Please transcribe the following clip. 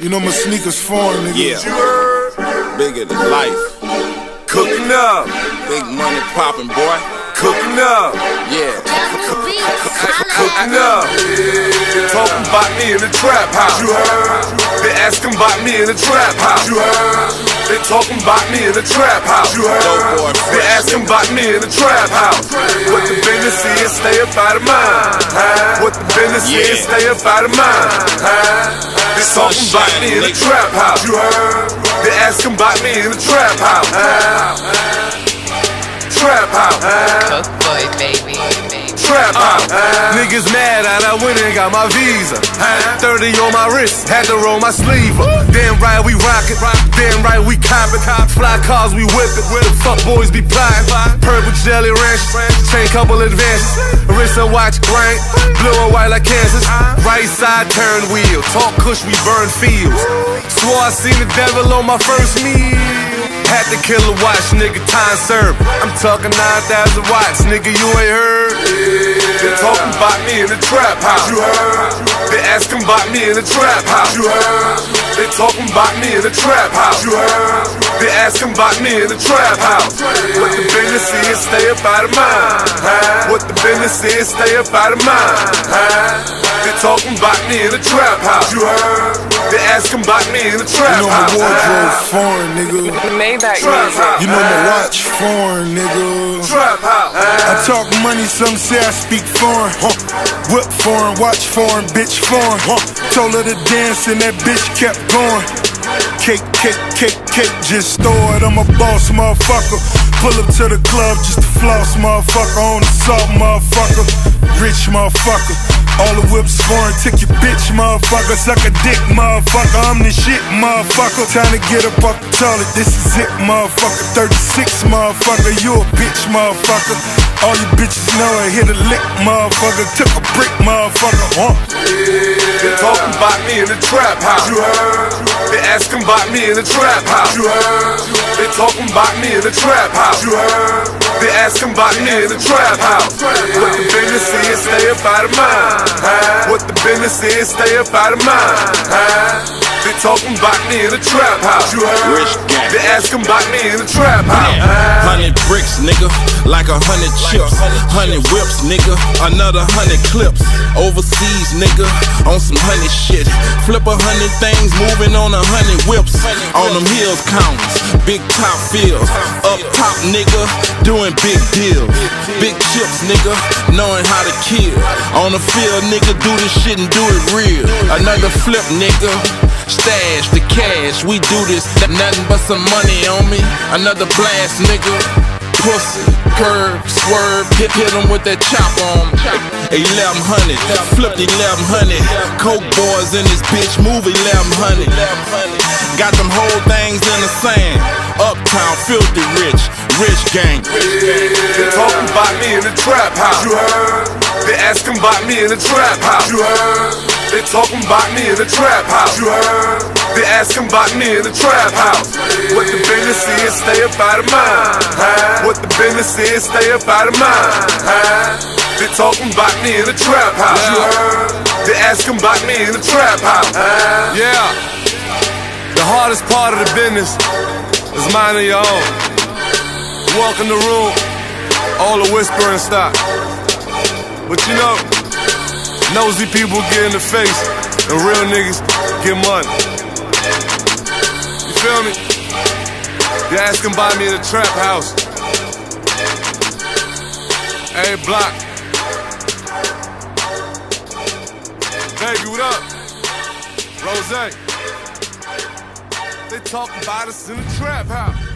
You know my sneakers foreign, nigga. Yeah. Bigger than life. Cooking up, Big money popping, boy. cooking up, Yeah. cooking up. They talking about me in the trap house. You heard? They asking about me in the trap house. You heard? They talking about me in the trap house. You heard? Boy, They fresh, asking about me in the trap house. What the business is, stay up out of mine. Huh? What the business Yeah. is, stay up out of mine. Huh? They talking about me in the trap house. You heard? They asking about me in the trap house. Huh? Trap house. Huh? Coke boy, baby. Trap uh, house. Niggas mad that I went and got my visa. 30 on my wrist, had to roll my sleeve up. Damn right we rock it, damn right we cop it. Fly cars we whip it, where the fuck boys be plotting. Purple Jolly Ranch, chain couple advances. Wrist and watch rank, blue and white like Kansas. Right side turn wheel, talk kush we burn fields. Swore I seen the devil on my first meal. Had to kill a watch, nigga, time served. I'm talking 9,000 watts, nigga, you ain't heard. They talking about me in the trap house. You heard? They asking about me in the trap house. You heard? They talking about me in the trap house. You heard? They asking about me in the trap house. What the business is, stay up out of mine. Huh? What the business is, stay up out of mine. Huh? They talking about me in the trap house. You heard? They asking about me in the trap house. You know my house. wardrobe foreign, nigga. Maybach Trap music. house. You know my watch foreign, nigga. Trap house. I talk money, some say I speak foreign. Huh. Whip foreign, watch foreign, bitch foreign. Huh. Told her to dance and that bitch kept going. Kick, kick, kick, cake, just throw it. I'm a boss, motherfucker. Pull up to the club just to floss, motherfucker. On the salt, motherfucker. Rich motherfucker. All the whips foreign, take your bitch, motherfucker. Suck a dick, motherfucker. I'm the shit, motherfucker. Time to get up off the toilet. This is it, motherfucker. 36, motherfucker. You a bitch, motherfucker. All you bitches know I hit a lick, motherfucker. Took a brick, motherfucker. Huh? They talking about me in the trap house. You heard? About me in the trap house. You heard? They talking about me in the trap house. You heard? They asking about me in the trap house. What the business is, stay up out of mine. What the business is, stay up out of mine. They talking about me in the trap house. You heard? Rich gang. They asking about me in the trap house. Hundred bricks, nigga, like a hundred chips. Hundred whips, nigga, another hundred clips. Overseas, nigga, on some honey shit. Flip a hundred things, moving on a hundred whips. On them hills counts, big top fields. Up top, nigga, doing big deals. Big chips, nigga, knowing how to kill. On the field, nigga, do this shit and do it real. Another flip, nigga. Stash the cash, we do this, th- nothing but some money on me. Another blast, nigga. Pussy, curve, swerve, hit, hit him with that chop on. 1100, flipped 1100. Coke boys in this bitch, move 1100. Got them whole things in the sand. Uptown, filthy rich, rich gang. They talking about me in the trap house. You heard? They asking about me in the trap house. You heard? They talking about me in the trap house. You heard? They asking about me in the trap house. What the business is, stay up out of mine. Huh? What the business is, stay up out of mine. Huh? They talking about me in the trap house. You heard? They asking about me in the trap house. Huh? Yeah. The hardest part of the business is minding your own. Walk in the room, all the whispering stop. But you know, nosy people get in the face, and real niggas get money. You feel me? They asking about me in the trap house. Hey, block. Baby, what up? Rose. They talking about us in the trap house.